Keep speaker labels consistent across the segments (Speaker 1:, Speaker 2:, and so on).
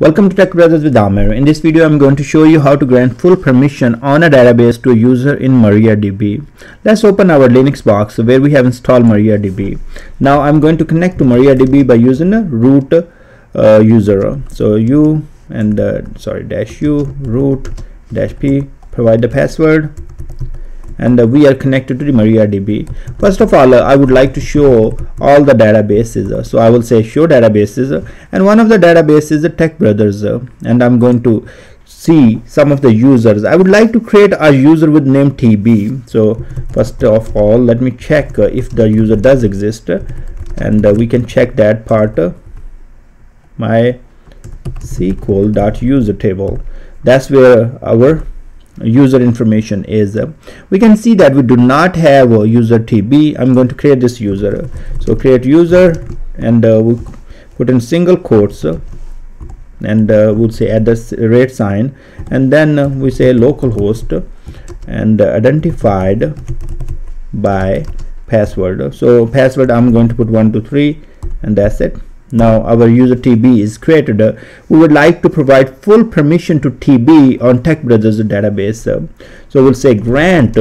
Speaker 1: Welcome to Tech Brothers with Amer. In this video, I'm going to show you how to grant full permission on a database to a user in MariaDB. Let's open our Linux box where we have installed MariaDB. Now, I'm going to connect to MariaDB by using a root uh, user. So u and uh, sorry dash u root dash p provide the password and uh, we are connected to the MariaDB. First of all, uh, I would like to show all the databases. Uh, so I will say show databases uh, and one of the databases is the Tech Brothers uh, and I'm going to see some of the users. I would like to create a user with name TB. So first of all, let me check if the user does exist and we can check that part. my SQL.user table. That's where our user information is uh, we can see that we do not have a user tb i'm going to create this user. So create user and uh, we put in single quotes uh, and uh, we'll say add the rate sign and then uh, we say localhost and identified by password. So password i'm going to put one two three and that's it now our user TB is created. Uh, we would like to provide full permission to TB on Tech Brothers database. Uh, so we'll say grant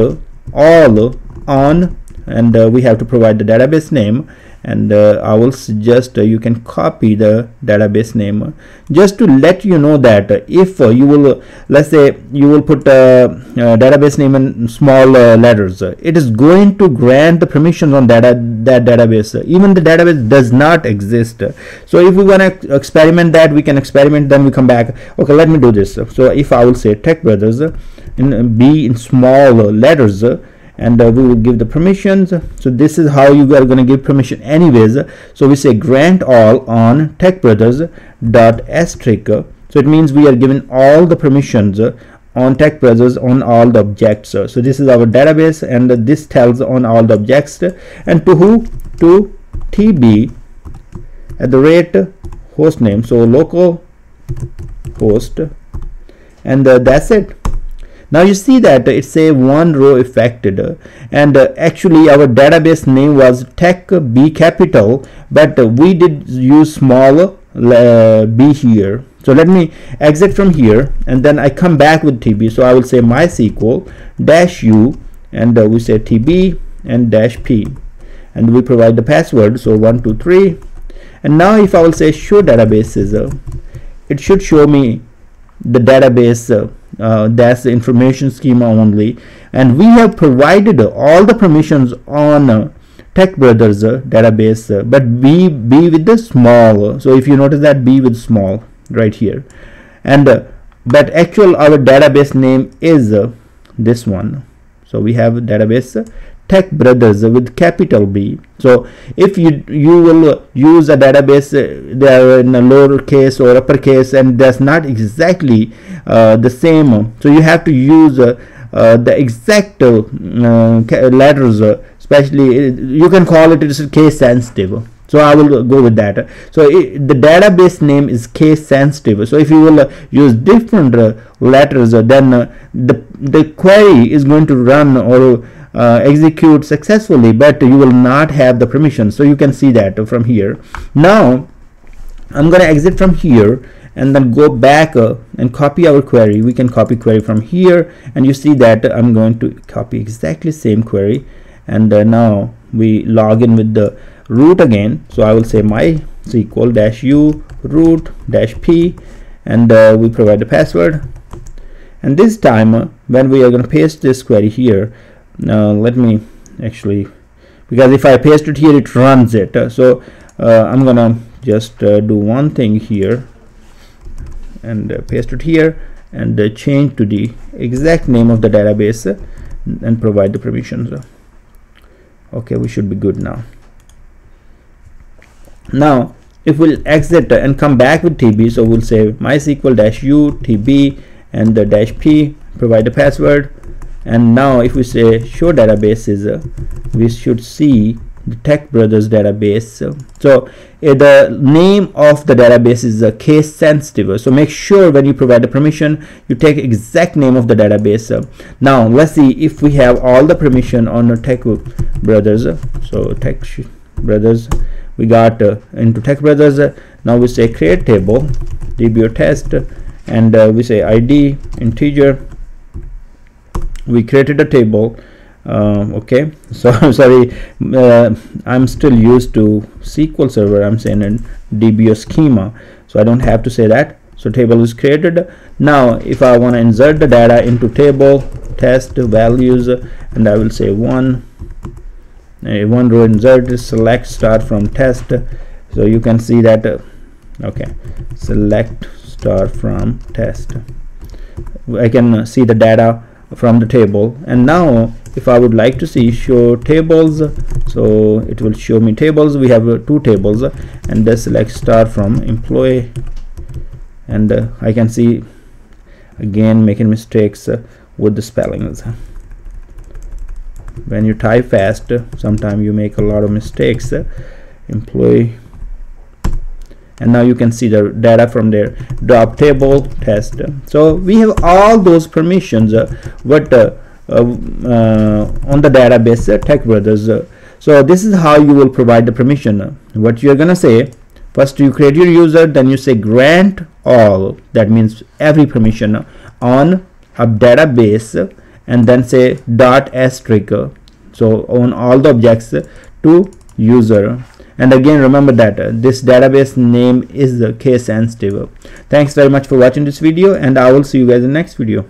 Speaker 1: all on and uh, we have to provide the database name and uh, I will suggest uh, you can copy the database name just to let you know that if uh, you will uh, let's say you will put a database name in small letters it is going to grant the permissions on that that database. Even the database does not exist. So if we want to experiment that we can experiment then we come back. Okay let me do this. So if I will say tech brothers in B in small letters and uh, we will give the permissions. So this is how you are going to give permission anyways. So we say grant all on tech brothers dot asterisk so it means we are given all the permissions on tech brothers on all the objects. So this is our database and this tells on all the objects. And to who? To tb at the rate host name. So local host. And uh, that's it now you see that it's a one row affected and uh, actually our database name was tech b capital but we did use small uh, b here. So let me exit from here and then I come back with TB so I will say MySQL dash u and uh, we say TB and dash p. And we provide the password so 123 and now if I will say show databases uh, it should show me the database uh, uh, that's the information schema only. And we have provided all the permissions on uh, tech brothers uh, database uh, but b b with the small. So if you notice that b with small right here. And uh, but actual our database name is uh, this one. So we have database Tech Brothers with capital B. So if you you will use a database uh, there in a lowercase or uppercase and that's not exactly uh, the same. So you have to use uh, uh the exact uh, letters, uh, especially you can call it it's case sensitive so I will go with that so it, the database name is case sensitive so if you will use different letters then the the query is going to run or uh, execute successfully but you will not have the permission. So you can see that from here. Now I'm gonna exit from here and then go back uh, and copy our query. We can copy query from here and you see that I'm going to copy exactly same query. And uh, now we log in with the root again. So I will say my SQL dash u root dash p and uh, we provide the password. And this time uh, when we are going to paste this query here now let me actually because if I paste it here it runs it. Uh, so uh, I'm gonna just uh, do one thing here and uh, paste it here and uh, change to the exact name of the database uh, and provide the permissions. Okay we should be good now. Now if we'll exit and come back with TB so we'll say mysql dash u tb and the dash p provide the password and now if we say show databases uh, we should see the tech brothers database. So uh, the name of the database is uh, case sensitive. So make sure when you provide the permission you take exact name of the database. Now let's see if we have all the permission on tech brothers. So tech brothers we got uh, into tech brothers. Now we say create table dbo test and uh, we say id integer we created a table uh, okay? So I'm sorry uh, I'm still used to SQL Server I'm saying in DBO schema. So I don't have to say that. So table is created. Now if I want to insert the data into table test values and I will say one one row insert select star from test. So you can see that uh, okay select star from test. I can see the data from the table. And now if I would like to see show tables so it will show me tables. We have uh, two tables. And then select star from employee. And uh, I can see again making mistakes uh, with the spellings. When you type fast sometimes you make a lot of mistakes employee and now you can see the data from there drop table test. So we have all those permissions uh, what uh, uh, on the database uh, tech brothers so this is how you will provide the permission. What you're gonna say first you create your user then you say grant all. That means every permission on a database and then say dot asterisk. So on all the objects to user and again remember that uh, this database name is uh, case sensitive. Thanks very much for watching this video and i will see you guys in the next video